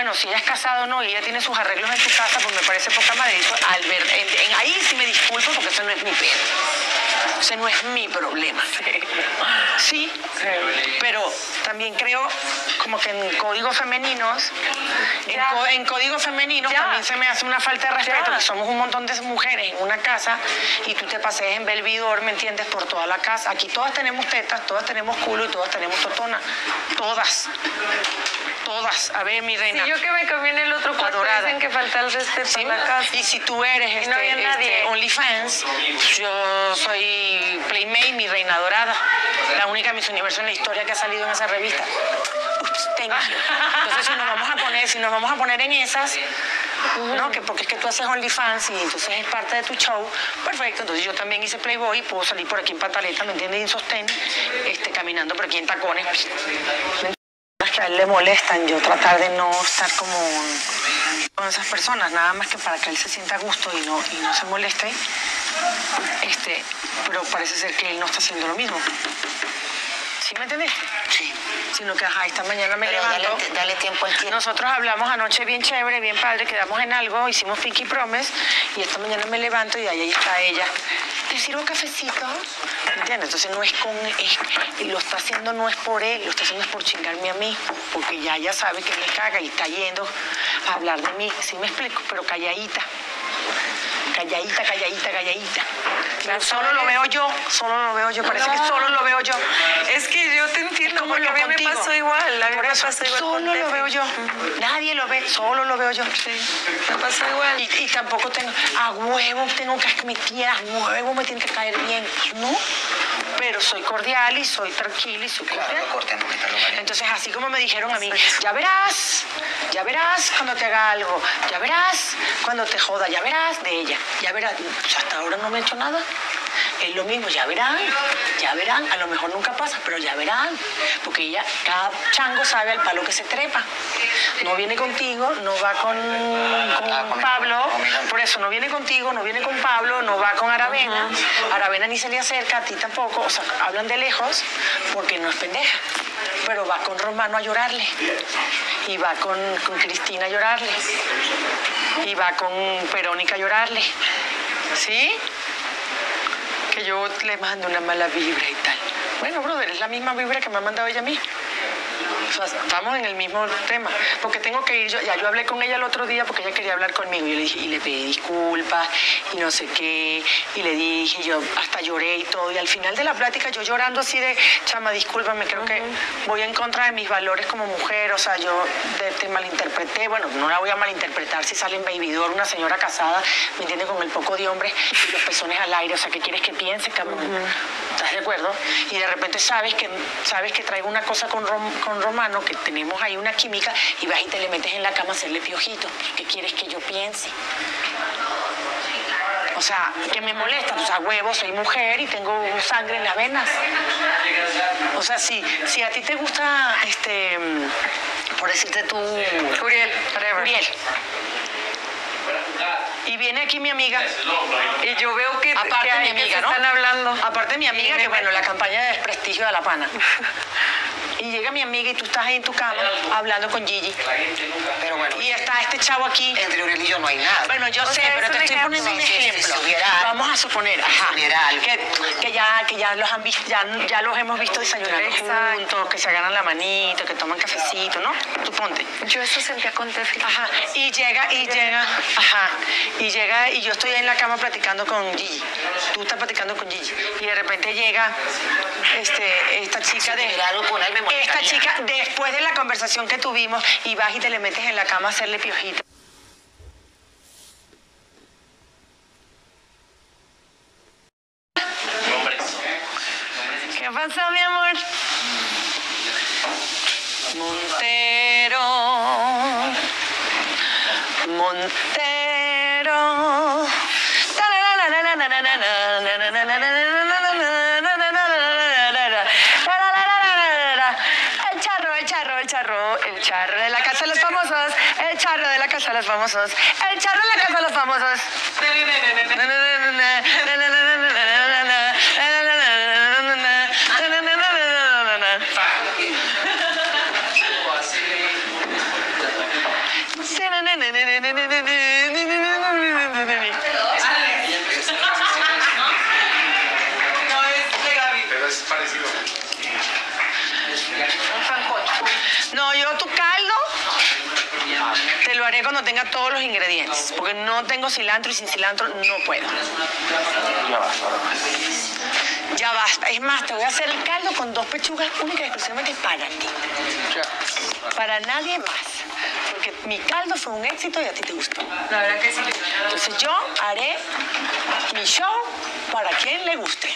bueno, si ella es casada o no y ella tiene sus arreglos en su casa, pues me parece poca madre. Eso, al ver, en- en- ahí sí me disculpo porque eso no es mi pedo. Ese no es mi problema. Sí, pero también creo como que en códigos femeninos, en, Ya. co- en códigos femeninos Ya. también se me hace una falta de respeto, que somos un montón de mujeres en una casa y tú te pasees en Belvidor, ¿me entiendes? Por toda la casa. Aquí todas tenemos tetas, todas tenemos culo y todas tenemos totona. Todas. Todas. A ver, mi reina. Si yo que me comí en el otro dicen que falta el respeto Sí, en la casa. Y si tú eres este, no este. OnlyFans, yo soy Playmate, mi reina dorada. La única Miss Universo en la historia que ha salido en esa revista. Ups, thank you. Entonces si nos vamos a poner, si nos vamos a poner en esas, ¿no? Que porque es que tú haces OnlyFans y entonces es parte de tu show, perfecto. Entonces yo también hice Playboy y puedo salir por aquí en pataleta, ¿me entiendes? Y en sostén, este, caminando por aquí en tacones. A él le molestan, yo tratar de no estar como con esas personas, nada más que para que él se sienta a gusto y no, y no se moleste, este, pero parece ser que él no está haciendo lo mismo. ¿Sí me entendiste? Sí. Sino que, ajá, esta mañana me Pero levanto. dale, dale tiempo al tiempo. Nosotros hablamos anoche bien chévere, bien padre, quedamos en algo, hicimos Pinky Promise y esta mañana me levanto y ahí está ella. ¿Te sirvo cafecito? ¿Entiendes? Entonces no es con... es- y lo está haciendo no es por él, lo está haciendo es por chingarme a mí, porque ya ella sabe que me caga y está yendo a hablar de mí, sí me explico, pero calladita. Calladita, calladita, calladita. Claro, solo lo veo yo, solo lo veo yo, parece que solo lo veo yo. Es que yo te entiendo, como porque a lo mí me pasó igual. A mí Por me eso, pasó igual. solo lo veo yo. Nadie lo ve, solo lo veo yo. Me pasó igual. Y, y tampoco tengo, a huevo tengo que me tiene, a huevo me tiene que caer bien. No, pero soy cordial y soy tranquila y soy cordial. Claro. Entonces, así como me dijeron a mí, ya verás, ya verás cuando te haga algo, ya verás cuando te joda, ya verás de ella, ya verás. Pues hasta ahora no me he hecho nada. Es lo mismo, ya verán, ya verán, a lo mejor nunca pasa, pero ya verán, porque ella, cada chango sabe al palo que se trepa. No viene contigo, no va con, con Ah, Pablo, por eso no viene contigo, no viene con Pablo, no va con Aravena, Aravena ni se le acerca, a ti tampoco, o sea, hablan de lejos porque no es pendeja, pero va con Romano a llorarle, y va con, Cristina a llorarle, y va con Verónica a llorarle, ¿sí? Que yo le mando una mala vibra y tal. Bueno, brother, es la misma vibra que me ha mandado ella a mí. O sea, estamos en el mismo tema. Porque tengo que ir, yo, ya yo hablé con ella el otro día porque ella quería hablar conmigo. Y, yo le dije, y le pedí disculpas y no sé qué. Y le dije, yo hasta lloré y todo. Y al final de la plática, yo llorando así de, chama, discúlpame, creo que voy en contra de mis valores como mujer. O sea, yo de- te malinterpreté. Bueno, no la voy a malinterpretar si sale en Babydoor una señora casada, ¿me entiendes? Con el poco de hombre y los pezones al aire. O sea, ¿qué quieres que piense, cabrón? ¿Estás de acuerdo? Y de repente sabes que, sabes que traigo una cosa con, Rom- con Que tenemos ahí una química, y vas y te le metes en la cama a hacerle piojito. ¿Qué quieres que yo piense? O sea, que me molesta, o sea, huevo, soy mujer y tengo sangre en las venas. O sea, si, si a ti te gusta, este, por decirte tú, Uriel. Uriel, y viene aquí mi amiga, Y yo veo que, aparte que, mi que amiga, se ¿no? están hablando. Aparte mi amiga, que bueno, la campaña de desprestigio de la pana. Y llega mi amiga y tú estás ahí en tu cama hablando con Gigi. Pero bueno, Y está este chavo aquí. entre Uriel y yo no hay nada. Bueno, yo O sé, sea, pero te estoy poniendo un ejemplo. si hubiera algo. Vamos a suponer, ajá, que, que ya, que ya los han visto, ya, ya los hemos visto Exacto. juntos, que se agarran la manito, que toman cafecito, ¿no? Tú ponte. Yo eso sentía con Tefi. Ajá, y llega, y llega, ajá, y llega, y yo estoy en la cama platicando con Gigi. Tú estás platicando con Gigi. Y de repente llega este, esta chica de. algo con él, me Esta chica, después de la conversación que tuvimos, y vas y te le metes en la cama a hacerle piojito. ¿Qué pasó, mi amor? Montero, Montero. El charro, el charro, el charro, el charro de la casa de los famosos, el charro de la casa de los famosos, el charro de la casa de los famosos. Tenga todos los ingredientes, porque no tengo cilantro y sin cilantro no puedo. Ya más. Ya basta. Es más, te voy a hacer el caldo con dos pechugas únicas y exclusivamente para ti. Ya. Para nadie más. Porque mi caldo fue un éxito y a ti te gustó. La verdad que sí. Entonces yo haré mi show para quien le guste.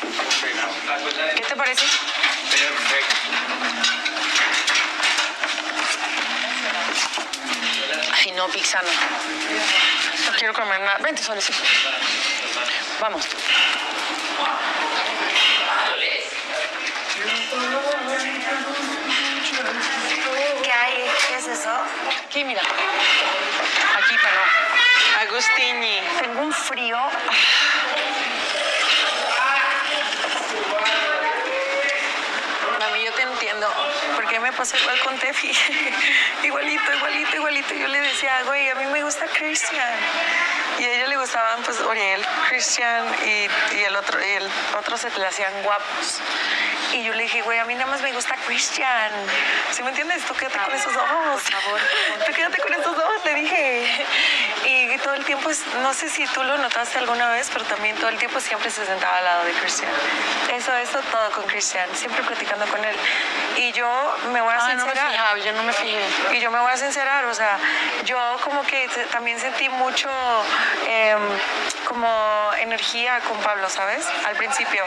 ¿Qué te parece? Perfecto. Ay, no, pizza no. No quiero comer nada. Vente, Solecito. Vamos. ¿Qué hay? ¿Qué es eso? Aquí, mira. Aquí, para Agustini. Tengo un frío. Mami, yo te entiendo. Porque me pasó igual con Tefi. igualito, igualito, igualito. Yo le decía, güey, a mí me gusta Christian. Y a ella le gustaban, pues, Oriel, Christian y, y el otro, y el otro se le hacían guapos. Y yo le dije, güey, a mí nada más me gusta Christian. ¿Sí me entiendes? Tú quédate con esos ojos. Por favor. Tú quédate con esos ojos, le dije. Y todo el tiempo, no sé si tú lo notaste alguna vez, pero también todo el tiempo siempre se sentaba al lado de Christian. Eso, eso, todo con Christian. Siempre platicando con él. Y yo me voy a Ay, no me sincerar. fijaba, yo no me fijé. Y yo me voy a sincerar, o sea, yo como que también sentí mucho em, como energía con Pablo, ¿sabes? Al principio.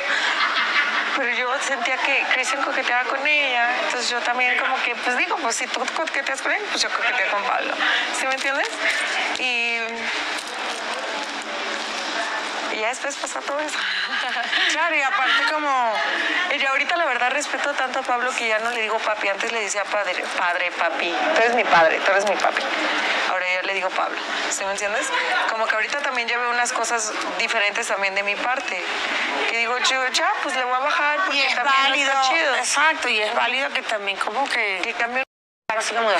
Pero yo sentía que Cristian coqueteaba con ella, entonces yo también como que, pues digo, pues si tú coqueteas con él, pues yo coqueteo con Pablo. ¿Sí me entiendes? Y, y ya después pasó todo eso. claro, y aparte como, y yo ahorita la verdad respeto tanto a Pablo que ya no le digo papi, antes le decía padre, padre, papi. Tú eres mi padre, tú eres mi papi. Digo Pablo, ¿sí me entiendes? Como que ahorita también veo unas cosas diferentes también de mi parte. Que digo, yo ya, pues le voy a bajar porque Y es también no válido. está chido. Exacto, y es válido que también como que... Que cambio Así como de...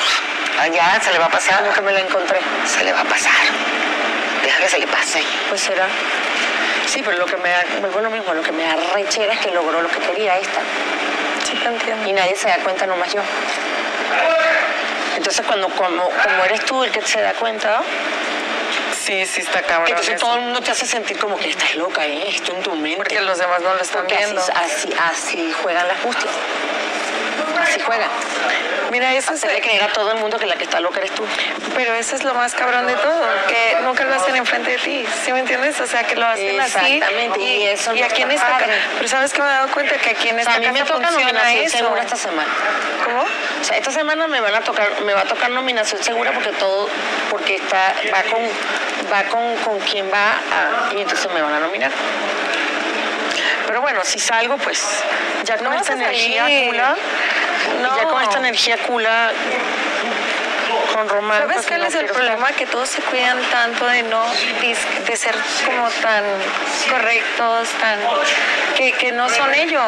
Ya, se le va a pasar. Que me la encontré. Se le va a pasar. Deja que se le pase. Pues será. Sí, pero lo que me da, vuelvo lo mismo, lo que me da rechera es que logró lo que quería esta. Sí, te entiendo. Y nadie se da cuenta, nomás yo. Entonces cuando como, como eres tú el que se da cuenta, Sí, sí está cabrón. entonces eso. todo el mundo te hace sentir como que estás loca, ¿eh? esto en tu mente. Porque los demás no lo están Porque viendo. Así, así, así juegan las justas. Así juegan. Mira, eso es, Hacerle creer a todo el mundo que la que está loca eres tú. pero eso es lo más cabrón de todo, que nunca lo hacen enfrente de ti, ¿sí me entiendes? O sea, que lo hacen así. Exactamente, y eso y aquí en está esta padre. pero sabes que me he dado cuenta que aquí en O esta sea, a mí me toca nominación eso. segura esta semana. ¿Cómo? O sea, esta semana me van a tocar, me va a tocar nominación segura porque todo, porque está, va con, va con, con quien va a, y entonces me van a nominar. Pero bueno, si salgo, pues ya con No esta energía cula, No. ya con esta energía cula, con Román. ¿Sabes cuál no es el problema? Que todos se cuidan tanto de no de ser como tan correctos, tan que, que no son ellos.